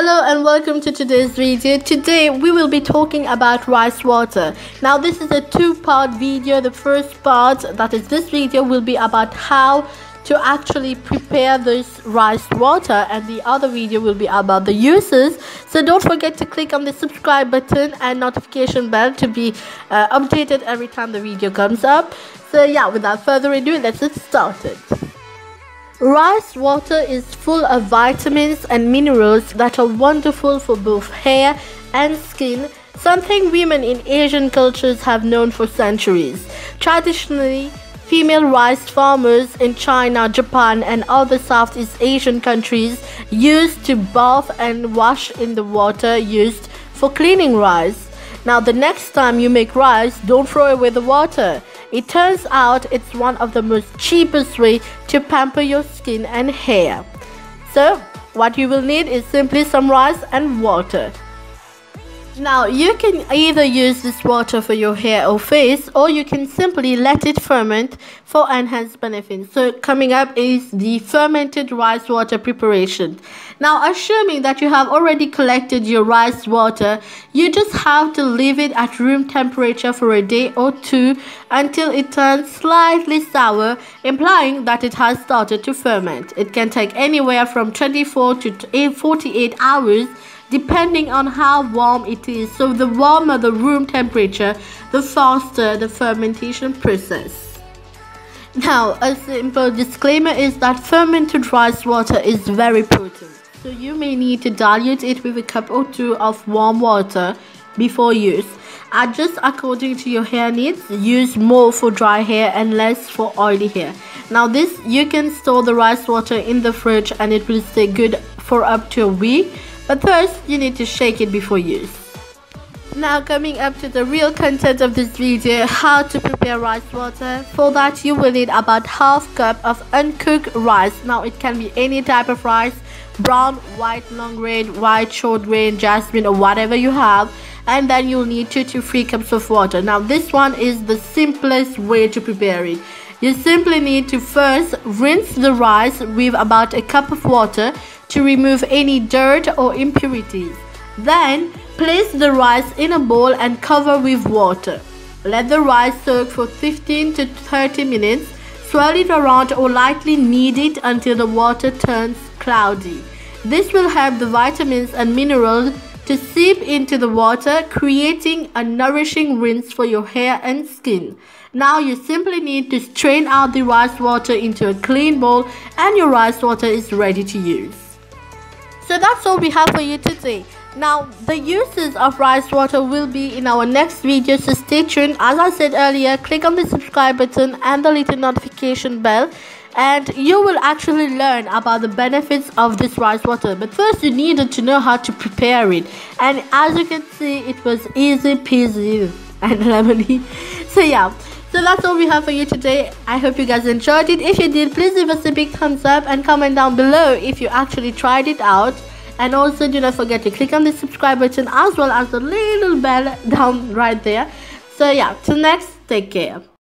Hello and welcome to today's video. Today we will be talking about rice water. Now this is a two-part video. The first part, that is this video, will be about how to actually prepare this rice water and the other video will be about the uses. So don't forget to click on the subscribe button and notification bell to be uh, updated every time the video comes up. So yeah, without further ado, let's get started. Rice water is full of vitamins and minerals that are wonderful for both hair and skin, something women in Asian cultures have known for centuries. Traditionally, female rice farmers in China, Japan, and other Southeast Asian countries used to bath and wash in the water used for cleaning rice. Now, the next time you make rice, don't throw away the water. It turns out it's one of the most cheapest way to pamper your skin and hair. So, what you will need is simply some rice and water. Now you can either use this water for your hair or face or you can simply let it ferment for enhanced benefits. So coming up is the fermented rice water preparation. Now assuming that you have already collected your rice water, you just have to leave it at room temperature for a day or two until it turns slightly sour, implying that it has started to ferment. It can take anywhere from 24 to eh, 48 hours depending on how warm it is. So the warmer the room temperature, the faster the fermentation process. Now, a simple disclaimer is that fermented rice water is very potent. So you may need to dilute it with a cup or two of warm water before use. Adjust according to your hair needs. Use more for dry hair and less for oily hair. Now this, you can store the rice water in the fridge and it will stay good for up to a week but first, you need to shake it before use. Now coming up to the real content of this video, how to prepare rice water. For that you will need about half cup of uncooked rice. Now it can be any type of rice, brown, white, long grain, white, short grain, jasmine or whatever you have. And then you'll need 2 to 3 cups of water. Now this one is the simplest way to prepare it. You simply need to first rinse the rice with about a cup of water to remove any dirt or impurities. Then, place the rice in a bowl and cover with water. Let the rice soak for 15 to 30 minutes. Swirl it around or lightly knead it until the water turns cloudy. This will help the vitamins and minerals to seep into the water, creating a nourishing rinse for your hair and skin. Now you simply need to strain out the rice water into a clean bowl and your rice water is ready to use. So that's all we have for you today. Now, the uses of rice water will be in our next video, so stay tuned. As I said earlier, click on the subscribe button and the little notification bell and you will actually learn about the benefits of this rice water but first you needed to know how to prepare it and as you can see it was easy peasy and lemony so yeah so that's all we have for you today. I hope you guys enjoyed it. If you did, please leave us a big thumbs up and comment down below if you actually tried it out. And also do not forget to click on the subscribe button as well as the little bell down right there. So yeah, till next, take care.